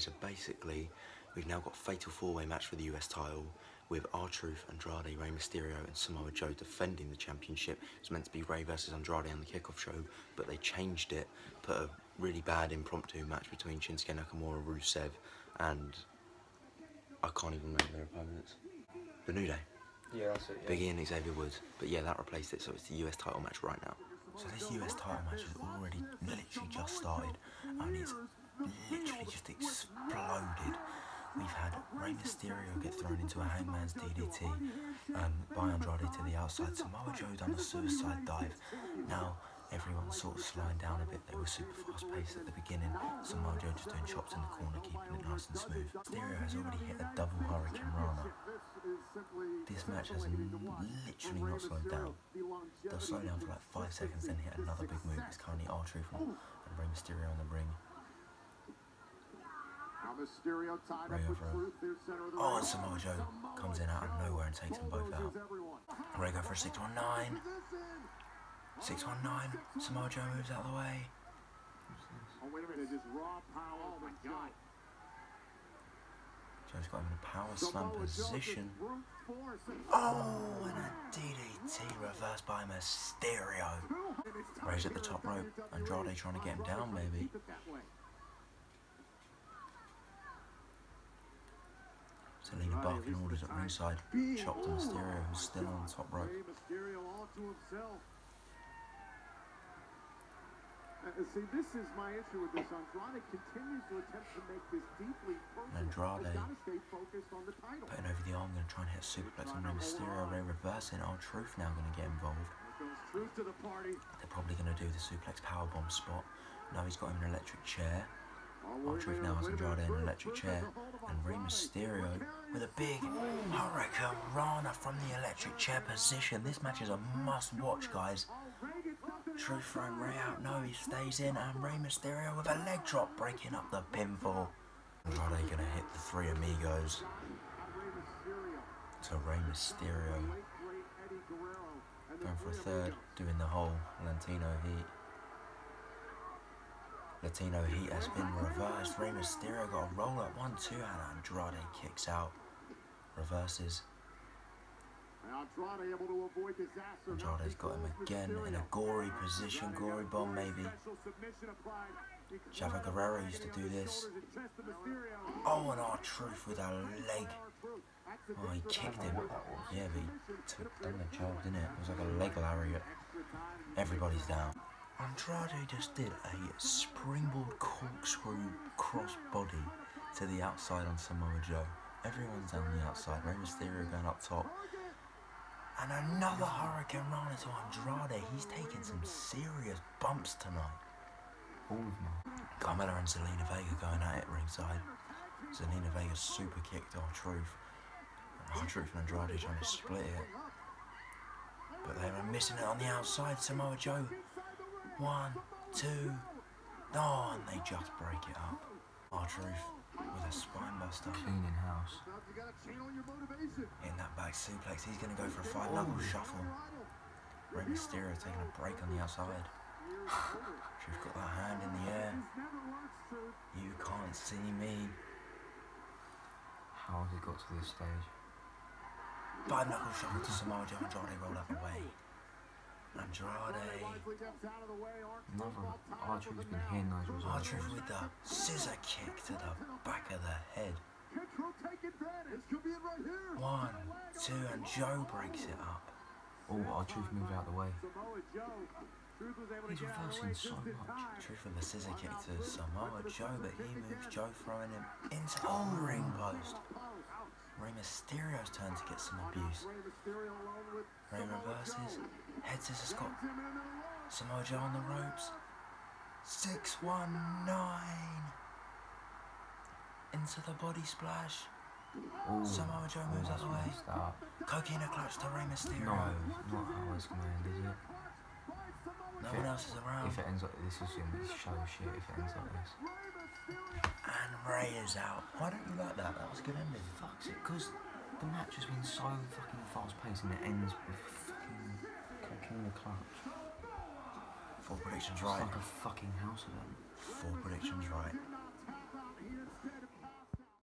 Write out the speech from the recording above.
so basically, we've now got fatal four-way match for the US title with R-Truth, Andrade, Rey Mysterio and Samoa Joe defending the championship. It's meant to be Rey versus Andrade on the kickoff show, but they changed it, put a really bad impromptu match between Shinsuke Nakamura, Rusev, and I can't even remember their opponents. The New Day. Yeah, that's it. Yeah. Big E and Xavier Woods. But yeah, that replaced it, so it's the US title match right now. So this US title match has already literally just started, and it's literally just exploded. We've had Rey Mysterio get thrown into a hangman's DDT um, by Andrade to the outside. Samoa Joe done a suicide dive. Now everyone's sort of slowing down a bit. They were super fast paced at the beginning. Samoa Joe just doing chops in the corner, keeping it nice and smooth. Mysterio has already hit a double Hurricanrana. This match has literally not slowed down. They'll slow down for like 5 seconds, then hit another big move. It's currently R-Truth and Rey Mysterio in the ring. Rey over. Oh, and Samoa Joe comes in out of nowhere and takes them both out. Rey go for a 619. 619. Samoa Joe moves out of the way. Oh, wait a minute. Just raw power. Oh, my God. Joe's got him in a power slam position. Oh, and a DDT reversed by Mysterio. Rey's at the top rope. Andrade trying to get him down, maybe. Zelina barking orders at ringside. Chopped to Mysterio, who's still on the top rope. Uh, see, this is my issue with this. Andrade continues to attempt to make this deeply personal. Andrade stay focused on the title. putting over the arm, going to try and hit a superplex on Rey Mysterio. Rey reversing. R-Truth now going to get involved. Truth to the party. They're probably going to do the suplex powerbomb spot. Now he's got him in an electric chair. R-Truth now has Andrade in an electric chair. And Rey Mysterio with a big Hurricane from the electric chair position. This match is a must watch, guys. Truth throwing Rey out. No, he stays in. And Rey Mysterio with a leg drop breaking up the pinfall. Andrade to hit the three amigos. So Rey Mysterio going for a third, doing the whole Latino heat. Latino heat has been reversed. Rey Mysterio got a roll up one, two, and Andrade kicks out. Reverses. Andrade's got him again in a gory position, gory bomb maybe. Chavo Guerrero used to do this. Oh, and R-Truth with a leg. Oh, he kicked him. Yeah, but he took done the job, didn't it? It was like a leg lariat. Everybody's down. Andrade just did a springboard corkscrew cross body to the outside on Samoa Joe. Everyone's on the outside. Rey Mysterio going up top. And another Hurricane Rana to Andrade. He's taking some serious bumps tonight. All of them. Carmella and Zelina Vega going at it ringside. Zelina Vega super kicked R-Truth. R-Truth and Andrade trying to split it. But they were missing it on the outside. Samoa Joe. One, two. Oh, and they just break it up. R-Truth with a spine buster. Cleaning house. In that back suplex, he's going to go for a five knuckle shuffle. Rey Mysterio taking a break on the outside. She's got that hand in the air. You can't see me. How has it got to this stage? Five knuckle shuffle to Samoa Joe. Andrade roll up away. Andrade. Another R-Truth's been hitting those results. With the scissor kick to the back of the head. One, two, and Joe breaks it up. Oh, R-Truth moved out of the way. He's reversing so much. Truth with the scissor kick to Samoa Joe, but he moves Joe throwing him into the ring post. Rey Mysterio's turn to get some abuse. Rey reverses, head scissor Scott. Samoa Joe on the ropes. 619 into the body splash. Ooh, Samoa Joe moves oh, out of the way. Coquina clutch to Rey Mysterio. No, not how it's going to end, is it? No If one it- else is around. If it ends like this, is going to show shit if it ends like this. And Rey is out. Why don't you like that? That was a good ending. Fuck's it, because the match has been so fucking fast paced and it ends with fucking Coquina clutch. Four predictions It's right. like a fucking house event. Four predictions right.